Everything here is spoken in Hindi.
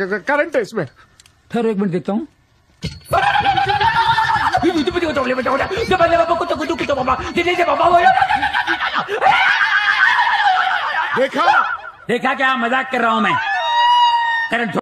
करंट है इसमें ठहरो एक मिनट देखता हूँ। देखा? देखा क्या? मज़ाक कर रहा हूँ मैं। करंट